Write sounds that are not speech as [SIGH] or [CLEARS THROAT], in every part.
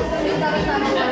Olha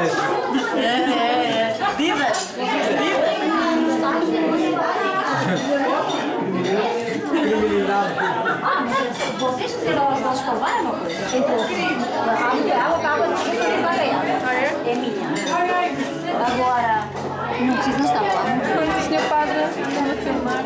Vidas. Divas! Criminalidade. Ah, mas vocês fizeram as vozes para levar uma coisa? Entrou a mulher, estava de baleada. É minha. Agora, não precisa, não estava lá. Quando o senhor padre a filmar,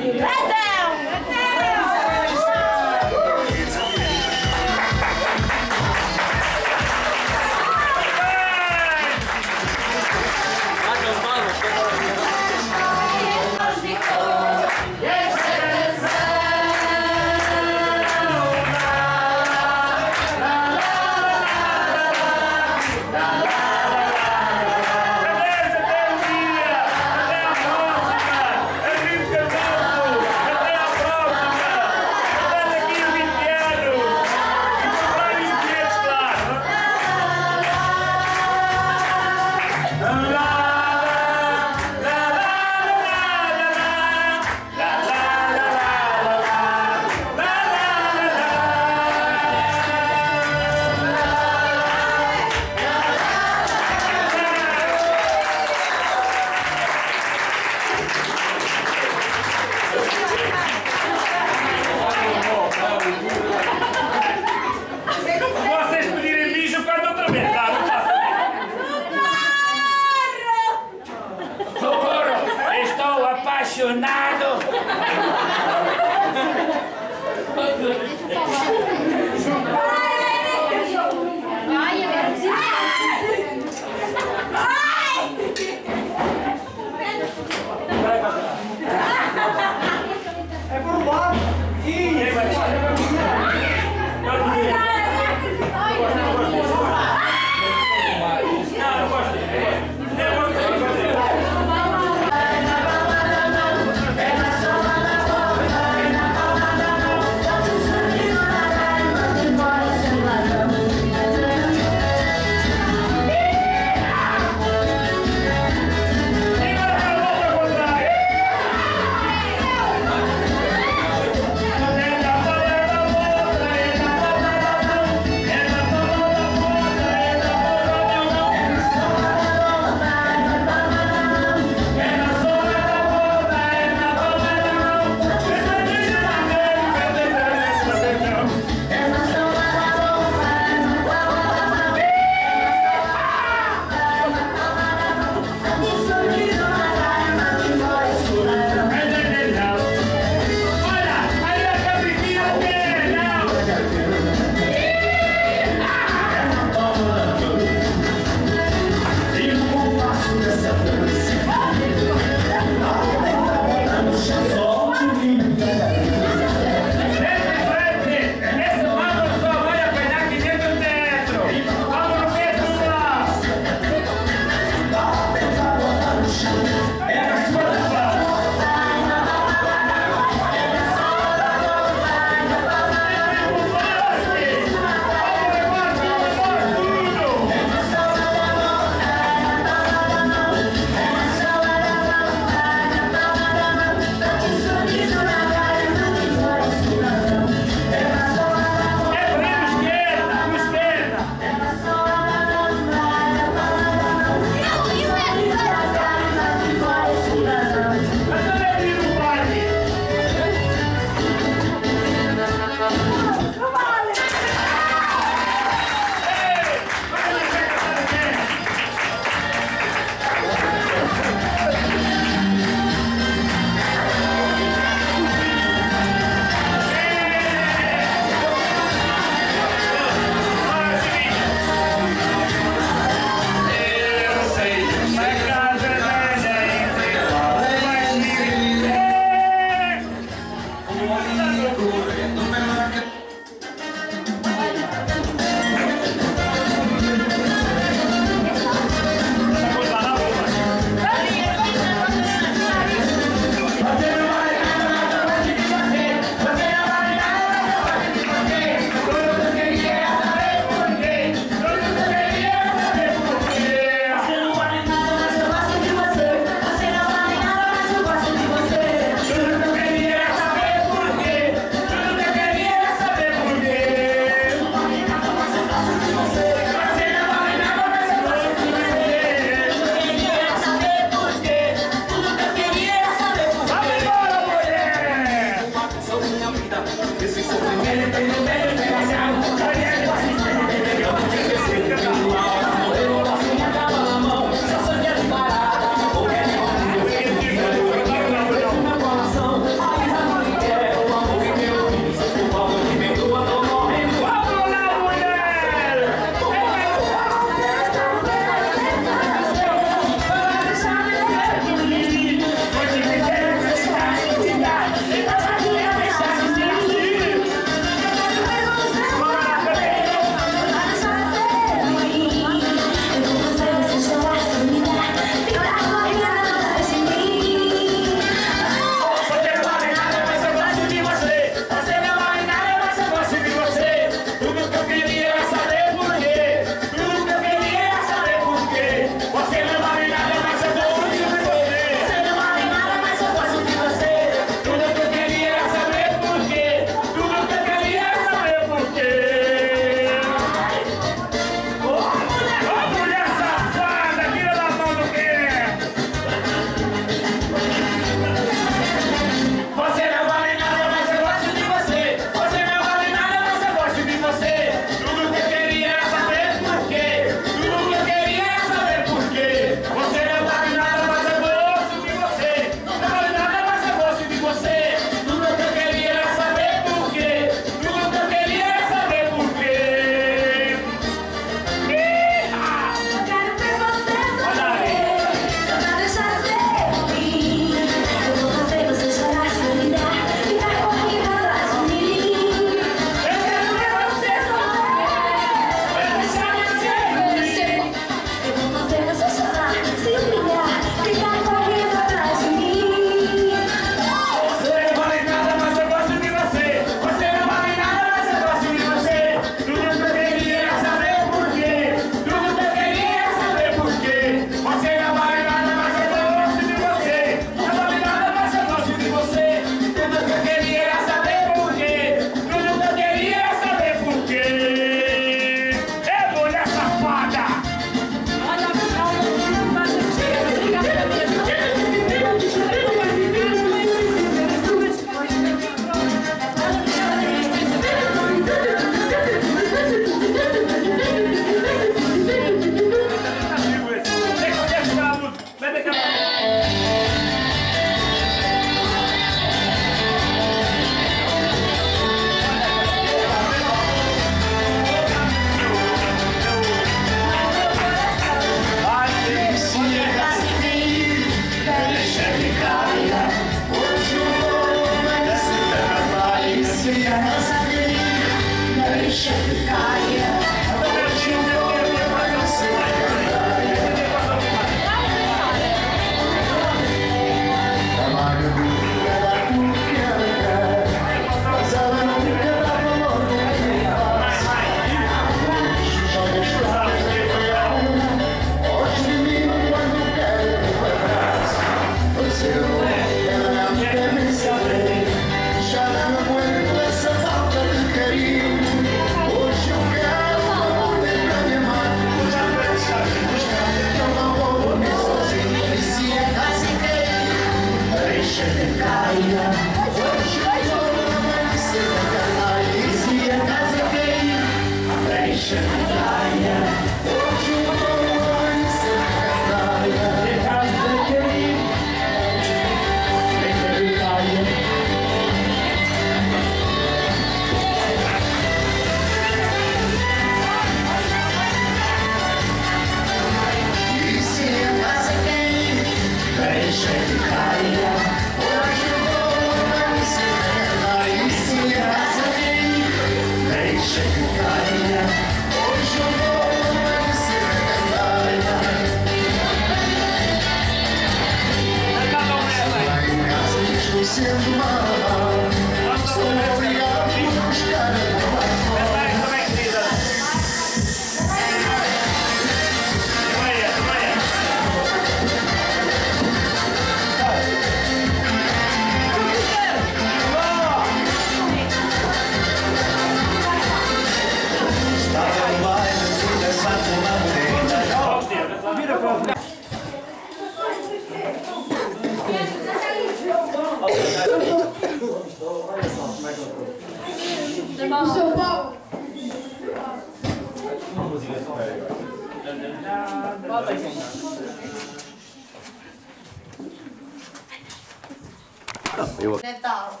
Natal.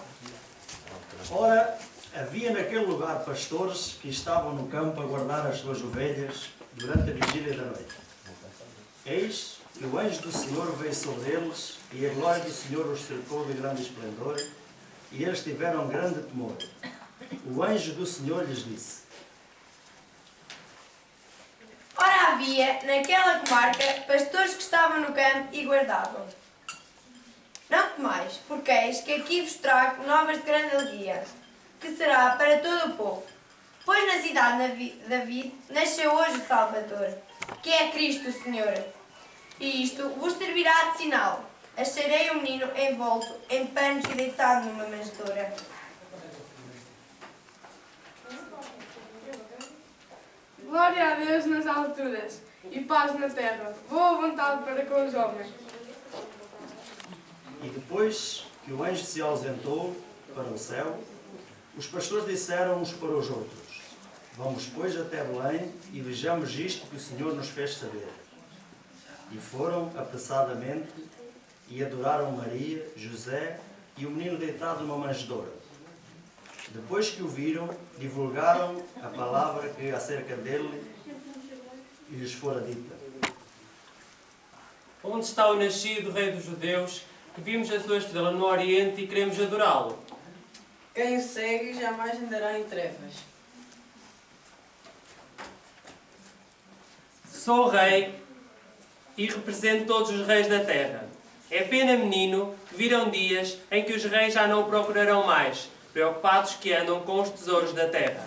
Ora, havia naquele lugar pastores que estavam no campo a guardar as suas ovelhas durante a vigília da noite. Eis que o anjo do Senhor veio sobre eles e a glória do Senhor os cercou de grande esplendor e eles tiveram grande temor. O anjo do Senhor lhes disse: Ora havia, naquela comarca, pastores que estavam no campo e guardavam. Não temais, porque eis que aqui vos trago novas de grande alegria, que será para todo o povo. Pois na cidade de David nasceu hoje o Salvador, que é Cristo o Senhor. E isto vos servirá de sinal. Acharei o menino envolto em panos e deitado numa manjedoura. Glória a Deus nas alturas e paz na terra. Boa vontade para com os homens. E depois que o anjo se ausentou para o céu, os pastores disseram uns para os outros: Vamos, pois, até Belém e vejamos isto que o Senhor nos fez saber. E foram apressadamente e adoraram Maria, José e o menino deitado numa manjedoura. Depois que o viram, divulgaram a palavra que acerca dele lhes fora dita. Onde está o nascido Rei dos Judeus, que vimos a sua estrela no Oriente e queremos adorá-lo? Quem o segue jamais andará em trevas. Sou rei e represento todos os reis da terra. É pena, menino, que virão dias em que os reis já não o procurarão mais, preocupados que andam com os tesouros da terra.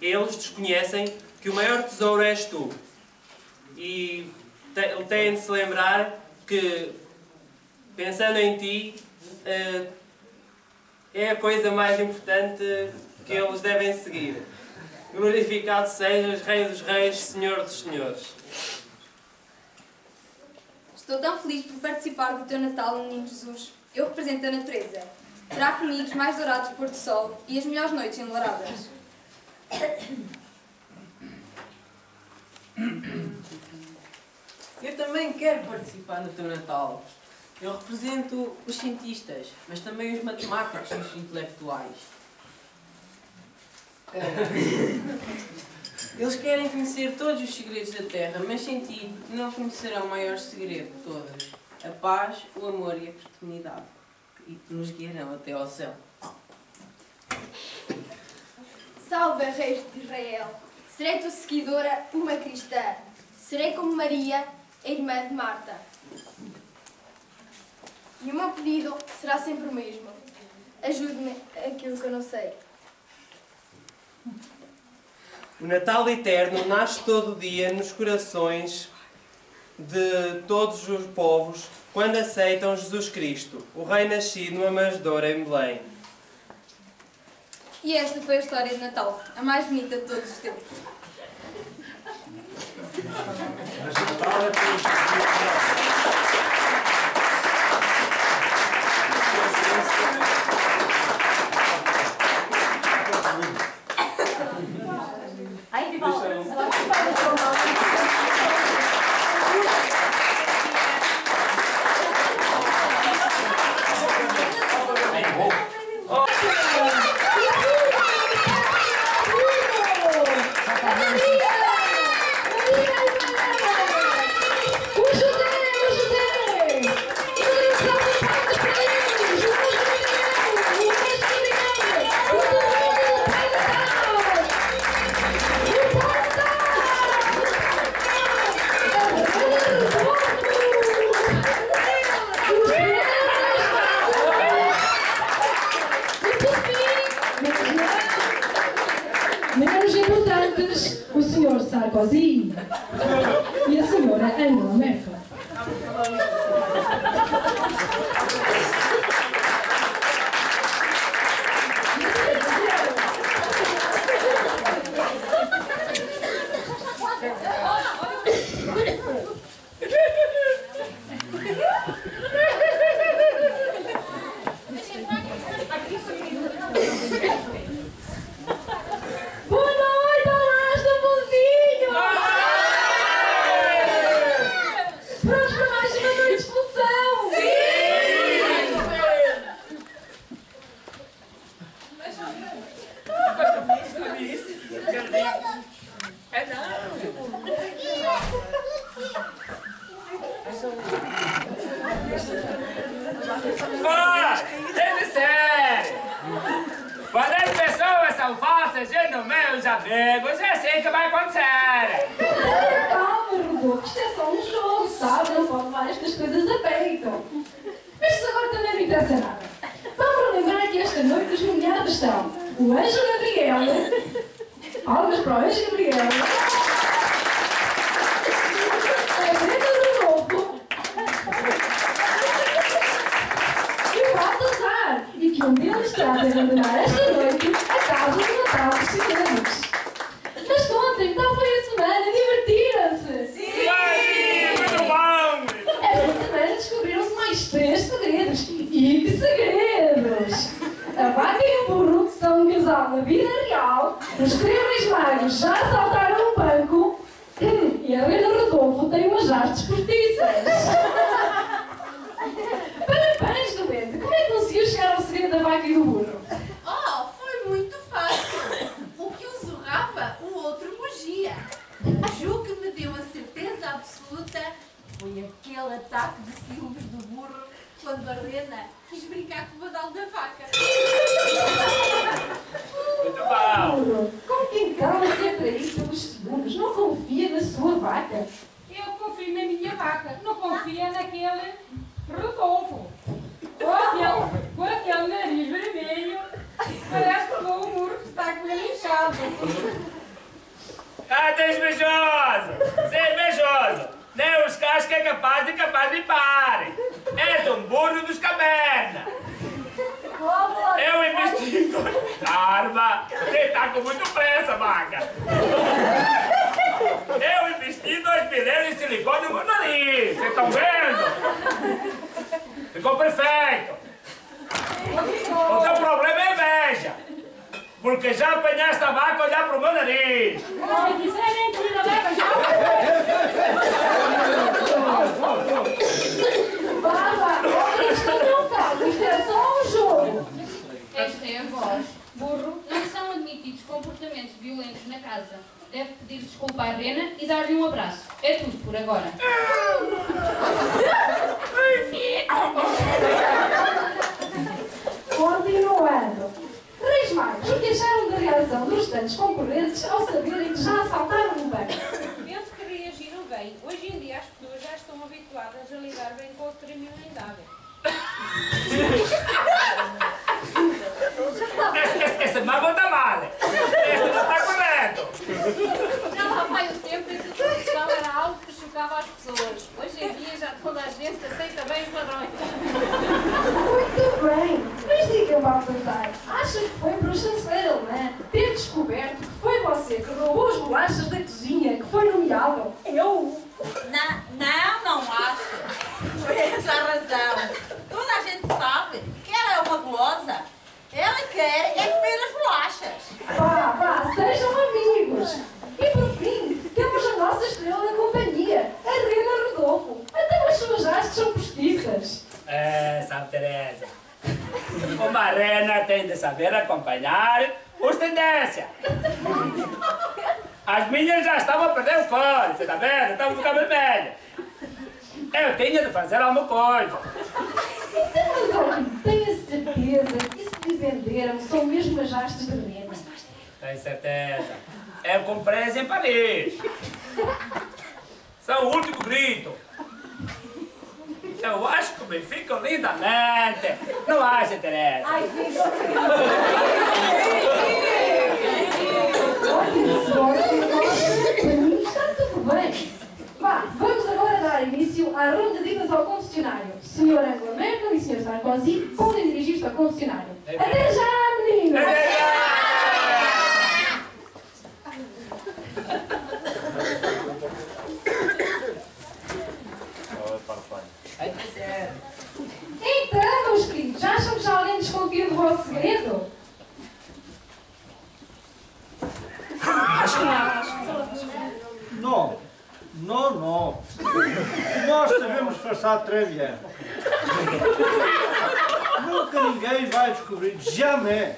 Eles desconhecem que o maior tesouro és tu. E têm de se lembrar que, pensando em ti, eh, é a coisa mais importante que eles devem seguir. Glorificado sejas, Rei dos Reis, Senhor dos Senhores. Estou tão feliz por participar do teu Natal, menino Jesus. Eu represento a natureza. Terá comigo os mais dourados pôr do sol e as melhores noites enlaradas. Eu também quero participar no teu Natal. Eu represento os cientistas, mas também os matemáticos e os intelectuais. [LAUGHS] Eles querem conhecer todos os segredos da Terra, mas sem ti não conhecerão o maior segredo de todos: a paz, o amor e a fraternidade, e que nos guiarão até ao céu. Salve, Reis de Israel! Serei tua seguidora, uma cristã. Serei como Maria, a irmã de Marta. E o meu pedido será sempre o mesmo. Ajude-me aquilo que eu não sei. O Natal eterno nasce todo dia nos corações de todos os povos quando aceitam Jesus Cristo, o Rei nascido numa manjedoura em Belém. E esta foi a história de Natal, a mais bonita de todos os tempos. Mas Natal é na vida real. Os magos já saltaram um banco. E a Helena Rodolfo tem umas artes postiças. [LAUGHS] Parabéns, doente! Como é que conseguiu chegar ao segredo da vaca e do burro? Oh, foi muito fácil. O que um zurrava, o outro mugia. O que me deu a certeza absoluta foi aquele ataque de ciúmes do burro quando a rena quis brincar com o badal da vaca. Muito bom! Como quem cala se atrair pelos ciúmes, não confia na sua vaca. Eu confio na minha vaca, não confia naquele Rodolfo. Com aquele, com aquele nariz vermelho, parece que o muro que está com ele inchado. Ah, tens invejoso! Ser invejoso! Nem os cachos que é capaz de capaz de pare! És um burro dos cavernas! Eu investigo! Calma! Você está com muito pressa, vaca! Eu investi dois milhões de silicone no meu nariz! Vocês estão vendo? Ficou perfeito! O teu problema é inveja! Porque já apanhaste a vaca olhar para o meu nariz! Ai, isso é mentira, leva já. Baba, olha isto não calma, isto é só um jogo. Esta é a voz. Burro, não são admitidos comportamentos violentos na casa. Deve pedir desculpa à Rena e dar-lhe um abraço. É tudo por agora. Continuando. Reis Magos, o que acharam da reação dos restantes concorrentes ao saberem que já assaltaram um banco? Penso que reagiram bem. Hoje em dia as pessoas já estão habituadas a lidar bem com a criminalidade. Esse, esse mago está mal! Esse não está correto! Já lá vai o tempo em que a corrupção era algo que chocava as pessoas. Hoje em dia já toda a gente aceita bem os ladrões. Muito bem, mas diga, Baltazar, acha que foi para o chanceler alemã ter descoberto que foi você que roubou as bolachas da cozinha que foi nomeado? Eu? Na- não, não acho. Foi essa a razão. Toda a gente sabe que ela é uma gulosa. Ela quer é comer as bolachas. Vá, vá, sejam amigos. E por fim, temos a nossa estrela da companhia, a Rena Rodolfo. Até as suas hastes são postiças. É, Santa Teresa. Uma rena tem de saber acompanhar os tendências. As minhas já estavam a perder o fone, você está vendo? Tá estavam cabelo vermelhas. Eu tinha de fazer alguma coisa. São mesmo as hastes de rena. Tem certeza? Eu comprei em Paris. São o último grito. Eu acho que me ficam lindamente. Não acha, Teresa? Ai, filho. Olha, para mim está tudo bem. Vá, vamos agora dar início à ronda de idas ao concessionário. Senhor Angela Merkel e Sr. Sarkozy podem dirigir-se ao concessionário. Até já, meninos! Então, meus queridos, já acham que já alguém desconfia do vosso segredo? No, no, no. Nós sabemos très bien. Nunca ninguém vai descobrir, jamais.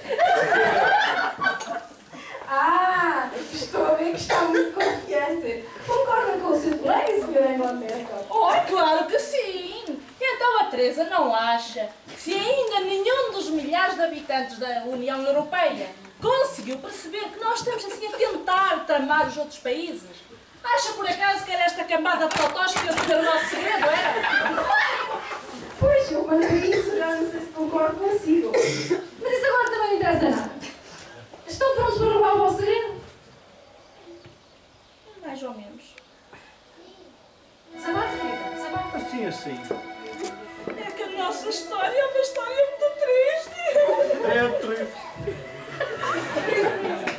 Ah, estou a ver que está muito confiante. Concorda com o seu colega, Sr. Angela Merkel? Oh, claro que sim! Então a Teresa não acha que se ainda nenhum dos milhares de habitantes da União Europeia conseguiu perceber que nós estamos assim a tentar tramar os outros países, acha por acaso que era esta camada de totós que ia saber o nosso segredo, era? Pois, eu quando vi isso já não sei se concordo consigo. Mas isso agora também não interessa nada. Estão prontos para roubar o vosso segredo? Mais ou menos. Sabato, querida, sabato. Assim, assim. É que a nossa história é uma história muito triste. É triste. [LAUGHS]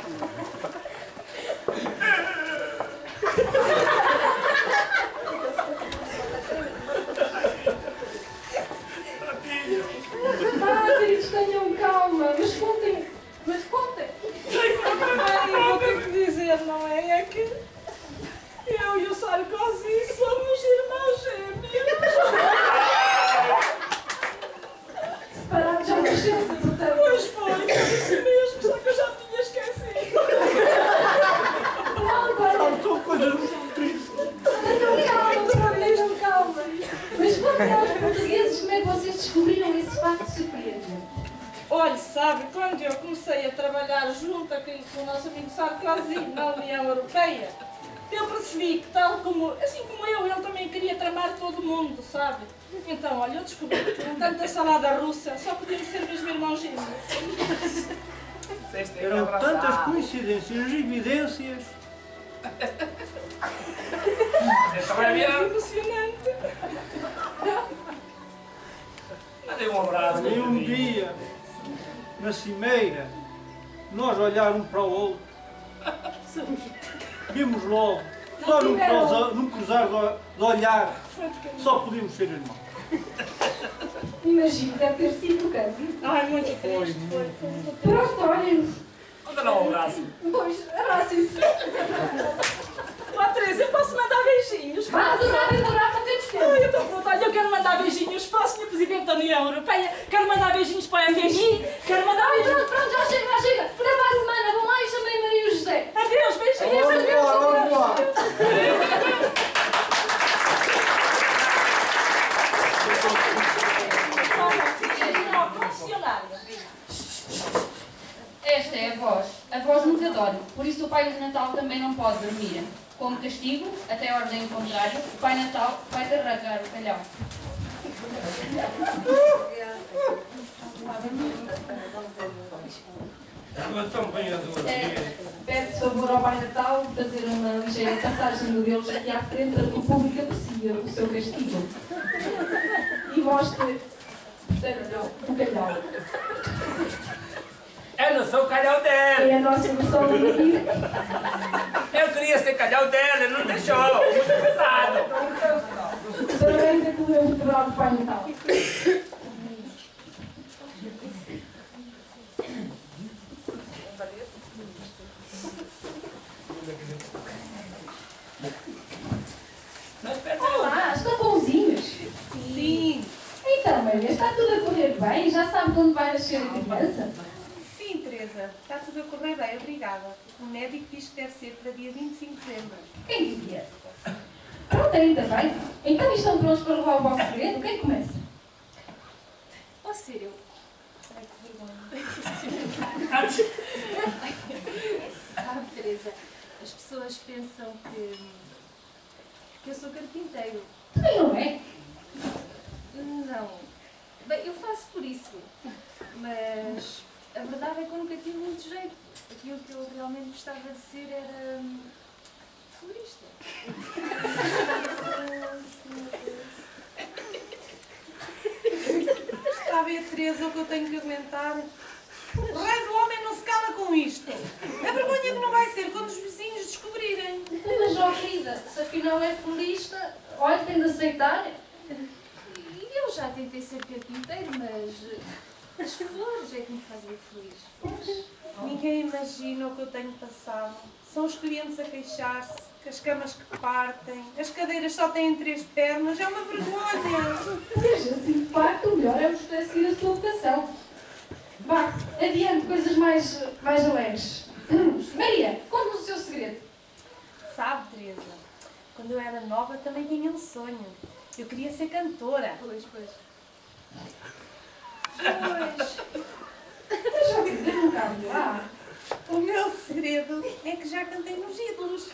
Ah, queridos, tenham calma. Mas contem. Mas contem. Ai, eu vou ter que dizer, não é? É que eu e como, assim como eu, ele também queria tramar todo mundo, sabe? Então, olha, eu descobri que com tanta salada russa só podíamos ser mesmo irmãos gêmeos. Eram tantas coincidências e evidências. É emocionante. Dê um abraço. E um dia, na cimeira, nós olhar um para o outro, vimos logo, só num cruzar, num cruzar de, olhar, só podíamos ser irmãos. Imagino, deve ter sido tocante. Ai, muito triste. Pronto, olhem. Manda lá um abraço. Pois, abracem-se. Ó, Teresa, eu posso mandar beijinhos? Vá, adorar, adorar, não temos tempo. Ai, eu estou pronta. Olha, eu quero mandar beijinhos para o Sr. Presidente da União Europeia, quero mandar beijinhos para a FMI, quero mandar beijinhos... pronto, pronto, já chega, já chega. Até para a semana, vão lá e chamei Maria e José. Adeus, beijinhos, Vamos adeus, embora, adeus. vamos embora. Olha, ao confessionário. Esta é a voz. A dorme. Por isso o Pai de Natal também não pode dormir. Como castigo, até ordem contrário, o Pai Natal vai te arrancar o calhão. Eu também adoro. É, favor ao Pai Natal fazer uma ligeira passagem do Deus aqui à frente para que o público aprecie o seu castigo. E mostre portanto, o calhau. Eu não sou o calhau É dele. a nossa versão do livro. Eu queria ser calhau dele, ele não deixou. Muito pesado. Parabéns a que o quebrar do Pai Natal. Nós perdemos. Olá, estão bonzinhos? Sim. Então, Maria, está tudo a correr bem? Já sabe de onde vai nascer a criança? Teresa, está tudo a correr bem, obrigada. O médico diz que deve ser para dia 25 de dezembro. Quem diria? Pronto, ainda bem. Então estão prontos para levar o vosso segredo? Quem começa? Ó, Círio. Ai, que vergonha. Sabe, Teresa, as pessoas pensam que, que eu sou carpinteiro. Também não é? Não. Bem, eu faço por isso. Mas a verdade é que eu nunca tive muito jeito. Aquilo que eu realmente gostava de ser era. hum, florista. Está a ver, Teresa, o que eu tenho que aguentar? O raio do homem não se cala com isto. A vergonha que não vai ser quando os vizinhos descobrirem. Mas, ó querida, se afinal é felista, olha, tem de aceitar. E eu já tentei ser carpinteiro, mas as flores é que me fazem feliz. Ninguém imagina o que eu tenho passado. São os clientes a queixar-se, que as camas que partem, as cadeiras só têm três pernas, é uma vergonha. Veja, se de facto o melhor é o esclarecer a sua vocação. Vá, adiante, coisas mais, mais alegres. [CLEARS THROAT] Maria, conte-nos o seu segredo. Sabe, Teresa, quando eu era nova também tinha um sonho. Eu queria ser cantora. Pois, pois. Pois. Eu já vi um bocado lá. O meu segredo é que já cantei nos ídolos.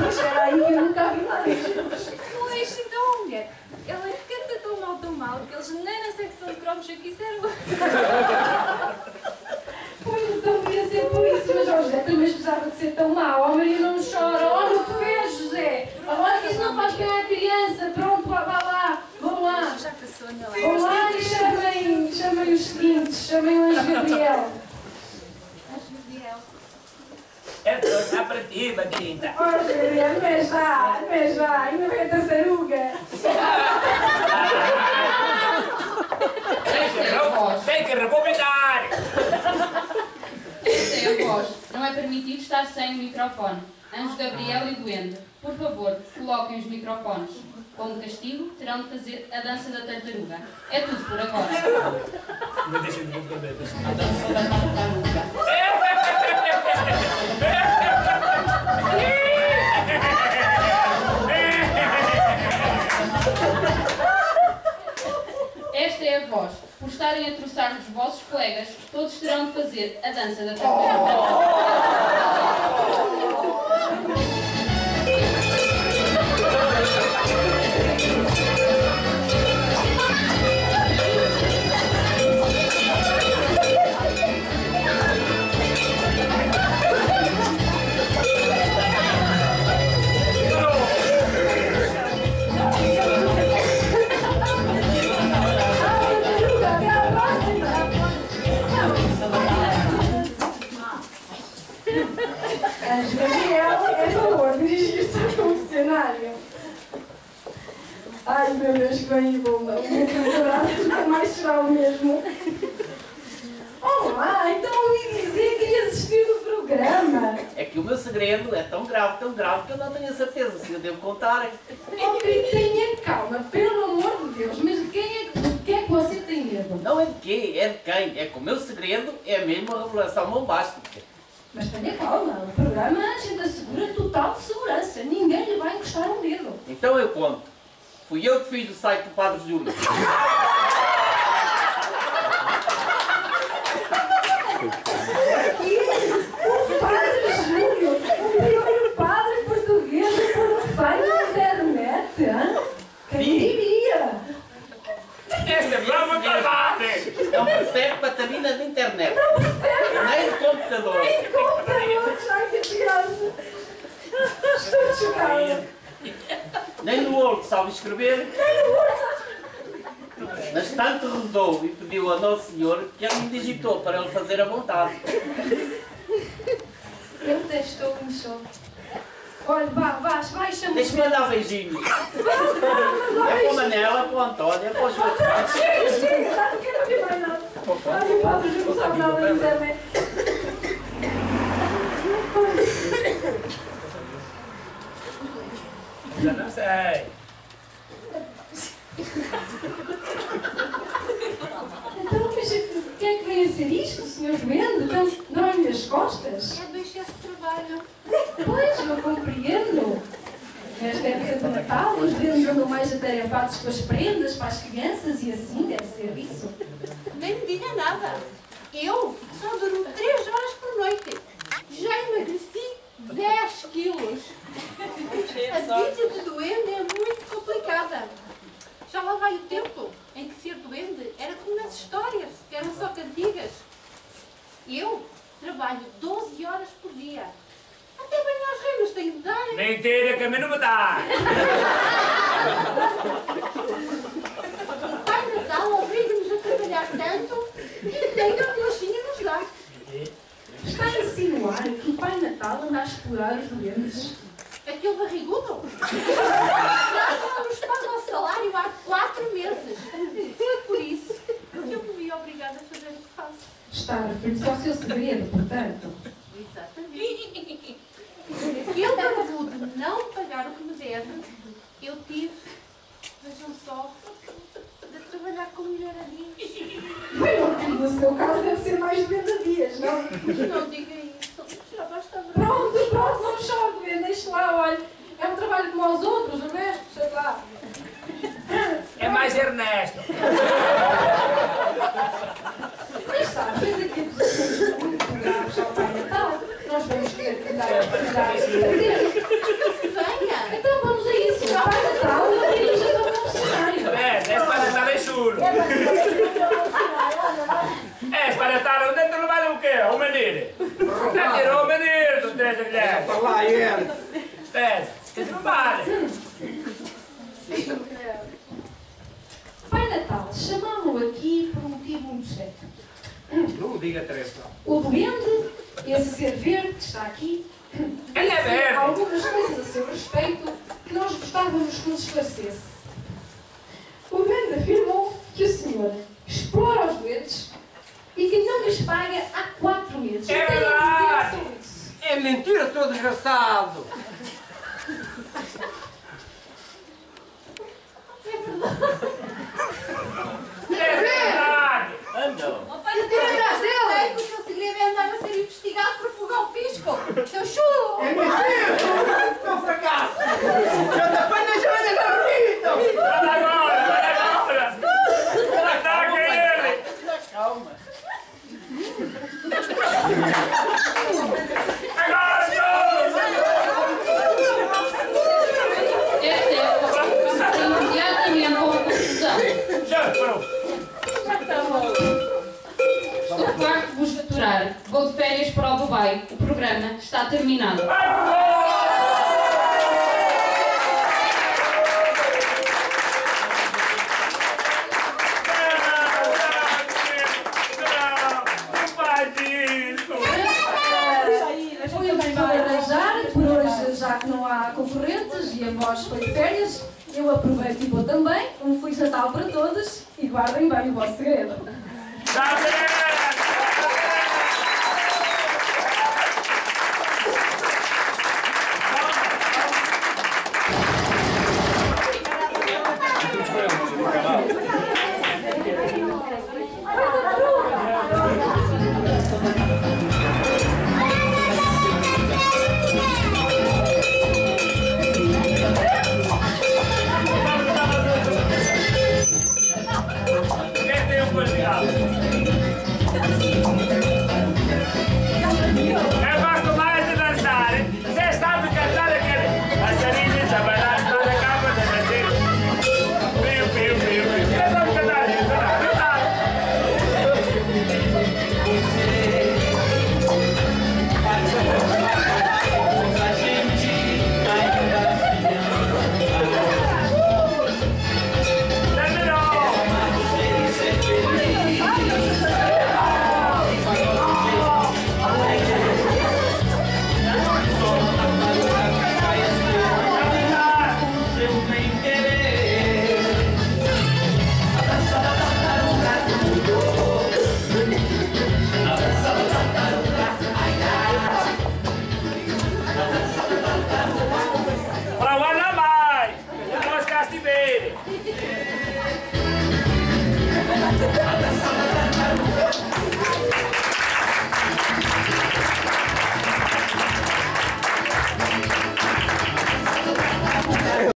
Mas era aí que eu nunca vi lá. Pois, então, mulher, ela canta tão mal, tão mal, que eles nem na secção de cromos já quiseram. Pois então devia ser por isso, mas ó José, também precisava de ser tão mau. Oh Maria, não chora. Olha o que fez, José. Olha que isso não faz bem à criança. Pronto, vá, vá lá. Vão lá. Já passou, anda lá. Vão lá e chamem, os seguintes. Chamem o Anjo Gabriel. É toda para ti, Batinta. Ó Gabriel, não é já, não é já. Ainda vem a tartaruga. Tem que, re- tem que rebobinar. Esta é a voz. Não é permitido estar sem o microfone. Anjo Gabriel e Duende, por favor, coloquem os microfones. Como castigo, terão de fazer a dança da tartaruga. É tudo por agora. Me deixa de contente. A dança da tartaruga. Esta é a voz. Por estarem a troçar os vossos colegas, todos terão de fazer a dança da Até o mesmo. [LAUGHS] Olá, então ouvi dizer que ia assistir o programa. É que o meu segredo é tão grave, tão grave, que eu não tenho a certeza se eu devo contar. Oh, tenha calma, pelo amor de Deus. Mas de quem é, que- de quem é que você tem medo? Não é de quê, é de quem. É que o meu segredo é mesmo a revelação bombástica. Mas tenha calma, o programa a gente assegura total de segurança. Ninguém lhe vai encostar um dedo. Então eu conto. Fui eu que fiz o site do Padre Júlio. [LAUGHS] O padre Júlio, o primeiro padre português a pôr um site na internet, hã? Quem diria? Essa é brava padre. Percebe patamina de internet. Não percebe. Nem de computador. Nem de computador, ai que desgraça. Estou chocada. Nem no Word sabe escrever. Nem no Word Mas tanto rezou e pediu a Nosso Senhor que ele me digitou para ele fazer a vontade. Ele testou um show. Olha, vá, vá, chamar Deixa-me mandar beijinhos. É para a Manela, é para o António, é para os Chega, chega, já não quero ouvir mais nada. Ai, o padre Júlio não sabe nada da internet. Já não sei. que é que vem a ser isto, Sr. Duende? Tão- Dói-lhe as costas? É do excesso de trabalho. Pois, eu compreendo. Nesta época de Natal, os duendes andam mais atarefados com as prendas para as crianças e assim deve ser isso. Nem me diga nada. Eu só durmo 3 horas por noite. Já emagreci 10 quilos. A vida de duende é muito complicada. Já lá vai o tempo em que ser duende era como nas histórias, que eram só cantigas. Eu trabalho 12 horas por dia. Até banho aos reinos tenho de dar. Mentira, que a mim não me dá. O Pai Natal obriga-nos a trabalhar tanto e nem a bolachinha nos dá. Está a insinuar que o Pai Natal anda a explorar os duendes? Aquele barrigudo? Nos paga o salário há quatro meses. Foi por isso que eu me vi obrigada a fazer o que faço. Está a referir-se ao seu segredo, portanto. Exatamente. Pelo barbudo de não pagar o que me deve, eu tive, vejam só, de trabalhar com mulheradinhos. Bem, no seu caso deve ser mais de 90 dias, não? Não diga isso. Já basta ver. Pronto, pronto,